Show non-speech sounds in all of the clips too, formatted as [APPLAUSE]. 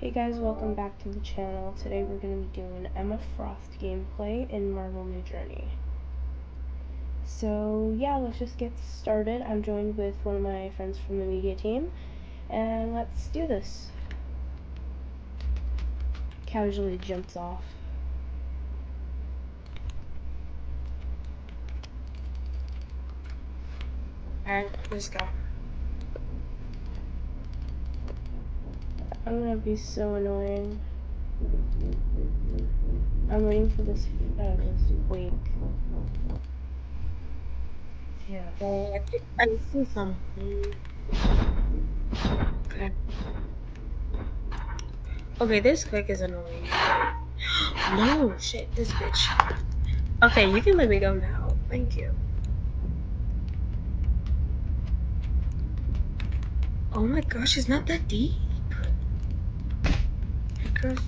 Hey guys, welcome back to the channel. Today we're going to be doing Emma Frost gameplay in Marvel New Journey. So yeah, let's just get started. I'm joined with one of my friends from the media team, and let's do this. Casually jumps off. Alright, let's go. I'm gonna be so annoying. I'm waiting for this, uh, this wake. Yeah. Uh, I think I see something. Okay. Okay, this click is annoying. [GASPS] No, shit, this bitch. Okay, you can let me go now. Thank you. Oh my gosh, it's not that deep. Stop.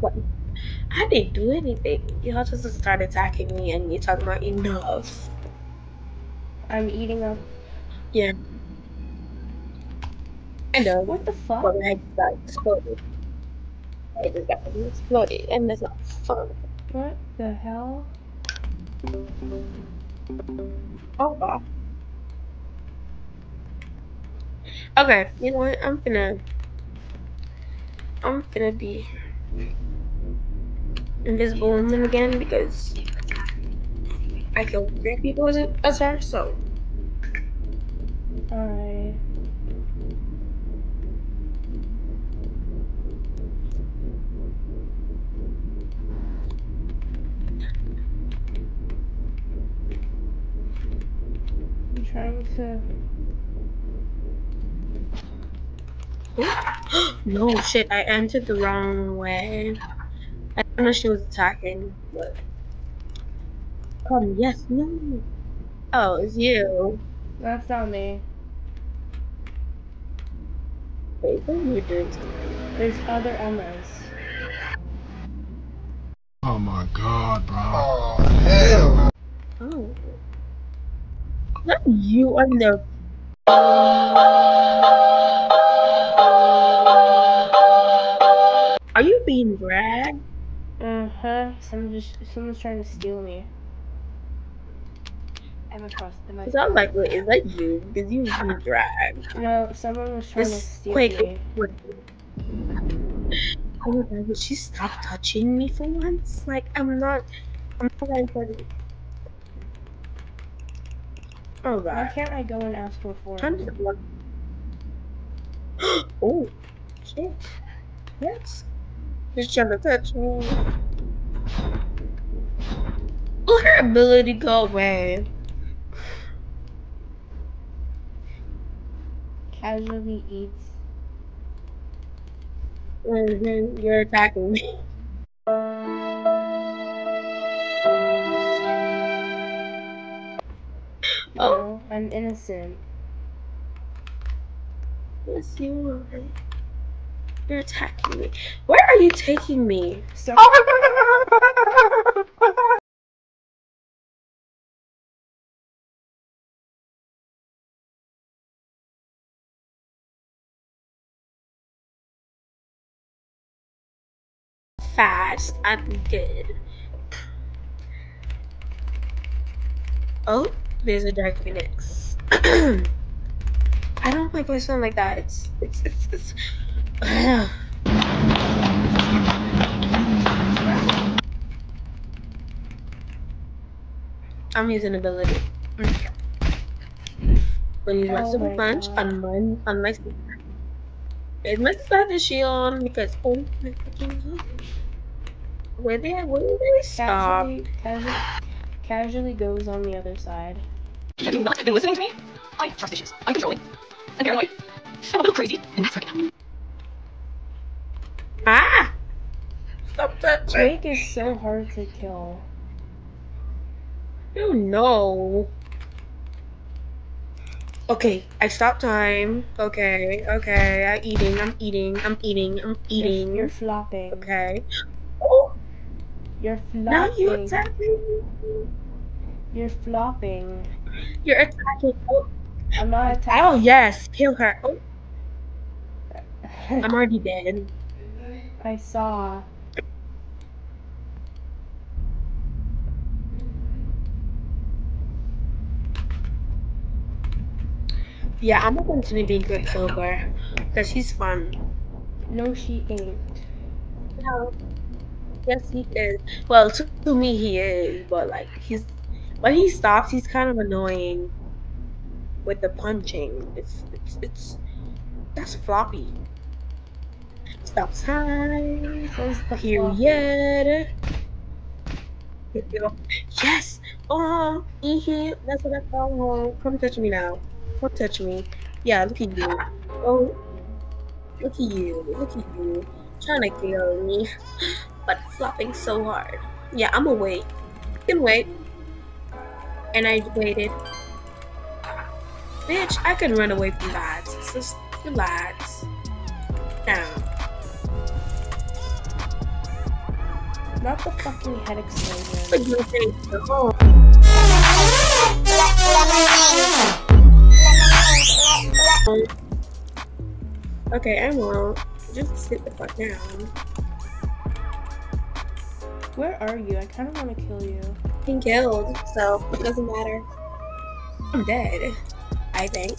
What? I didn't do anything. Y'all just start attacking me and you talking about enough. I'm eating up. Yeah. I know. Um, what the fuck? But I got exploded. I just got exploded and that's not fun. What the hell? Oh god. Okay, you know what? I'm gonna I'm gonna be invisible in them again because I killed three people as a as her, so Alright. I'm trying to. [GASPS] no shit, I entered the wrong way. I don't know she was attacking, but come yes, no. Oh, it's you. That's not me. Wait, what are you doing to? There's other Emmas. Oh my god, bro. Oh, hell. Oh. Not you on the huh. Someone just someone's trying to steal me. I'm across the I was like, wait, is that you? Because you was being. No, someone was trying to steal me. Oh my god, would she stop touching me for once? Like, I'm not. I'm not important. Oh god. Why can't I go and ask for four? [GASPS] Oh, shit. Yes. She's trying to touch me. Let her ability go away. Casually eats. hmm You're attacking me. Oh, No, I'm innocent. yes, you are. You're attacking me. Where are you taking me? So Fast. I'm good. Oh, there's a dark phoenix. [CLEARS THROAT] I don't like my sound like that. It's it's. it's I'm using ability. When you use my Oh super punch God. on my on my sister. Is my sister have the shield on because oh my fucking god. Where they where did they stop? casually, casually, casually goes on the other side. Have you not been listening to me? I have trust issues. I'm controlling. I'm paranoid. I'm a little crazy. And that's freaking out. Ah! Stop that! Drake is so hard to kill. Oh no. Okay, I stopped time. Okay, okay, I'm eating, I'm eating, I'm eating, I'm You're, eating. you're flopping. Okay. Oh, You're flopping. now you flopping. attacking me. You're flopping. You're attacking. Oh, I'm not attacking. Oh yes, kill her. Oh, [LAUGHS] I'm already dead. I saw. Yeah, I'm gonna continue being Quicksilver because he's fun. No, she ain't. No. Yes, he is. Well, to, to me, he is, but like he's when he stops, he's kind of annoying with the punching. It's it's it's that's floppy. Stop sign. Says the Period. Yes. Oh, he. That's what I call home. Come touch me now. Come touch me. Yeah, look at you. Oh, look at you. Look at you. Trying to kill me, but flopping so hard. Yeah, I'm gonna wait. Can wait. And I waited. Bitch, I can run away from that. Just relax. Now. Not the fucking head explosion. But you think. Okay, I won't. Just sit the fuck down. Where are you? I kind of want to kill you. Been killed, so it doesn't matter. I'm dead. I think.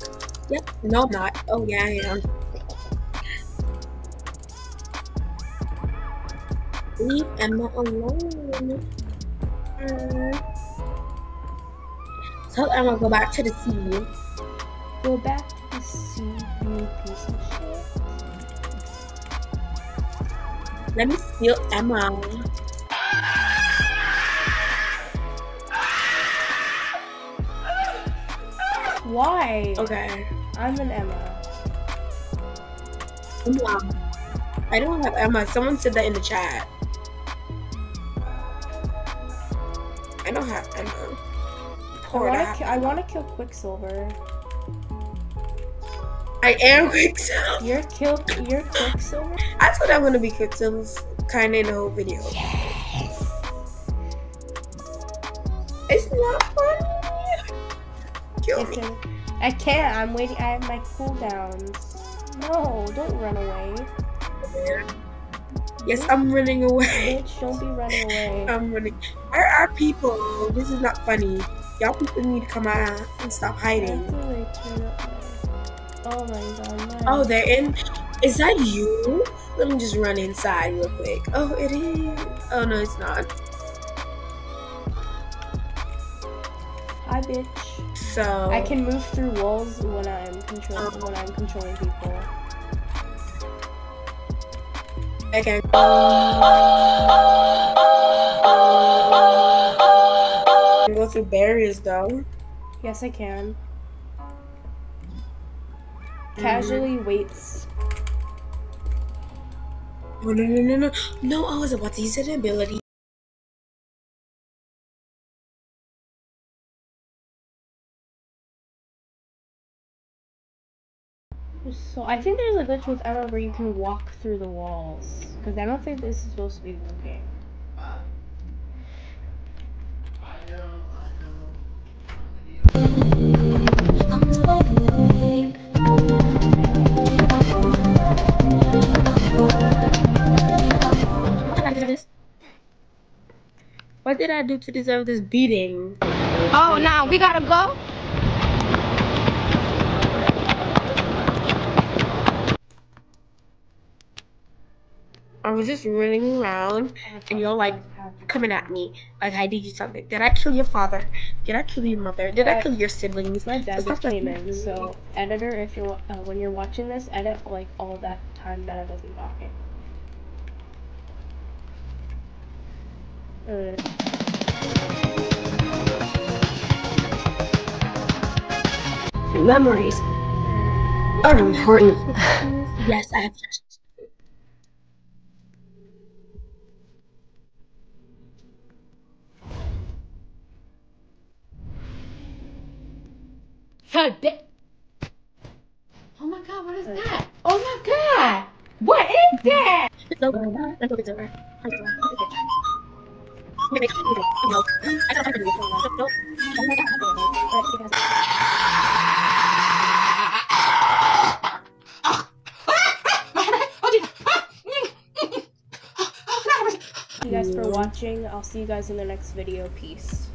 Yep. No, I'm not. Oh yeah, I am. Leave Emma alone. Uh, tell Emma to go back to the sea. Go back to the sea, you piece of shit. Let me steal Emma. Why? Okay. I'm an Emma. Emma. I don't have Emma. Someone said that in the chat. I don't have. I Poor want I, want to kill Quicksilver. I am Quicksilver. You're kill. You're Quicksilver. I thought I'm gonna be Quicksilver, kind of in the whole video. Yes. It's not funny. Kill me. Listen, I can't. I'm waiting. I have my cooldowns. No, don't run away, Yes, I'm running away. [LAUGHS] bitch. Don't be running away. [LAUGHS] I'm running. Where are people? This is not funny. Y'all people need to come out and stop hiding. have to, like, turn up my- Oh my god. My Oh, they're in. Is that you? Let me just run inside real quick. Oh, it is. Oh no, it's not. Hi, bitch. So I can move through walls when I'm controlling when I'm controlling people. I can. Go through barriers though. Yes, I can. Mm-hmm. Casually waits. Oh no no no no no! I was about to use an ability. So I think there's a glitch with Emma where you can walk through the walls. Because I don't think this is supposed to be working. What did I do to deserve this beating? Oh, now we gotta go. Was just running around and you're like coming at me like I did you something. Did I kill your father? Did I kill your mother? Did I Uh, kill your siblings? My dad Stuff just came in, so editor, if you're uh, when you're watching this, edit like all that time that I wasn't talking. Uh, Memories are important. [LAUGHS] Yes, I have I. Oh my god, what is that? Oh my god! What is that? [LAUGHS] Thank you guys for watching. I'll see you guys in the next video. Peace.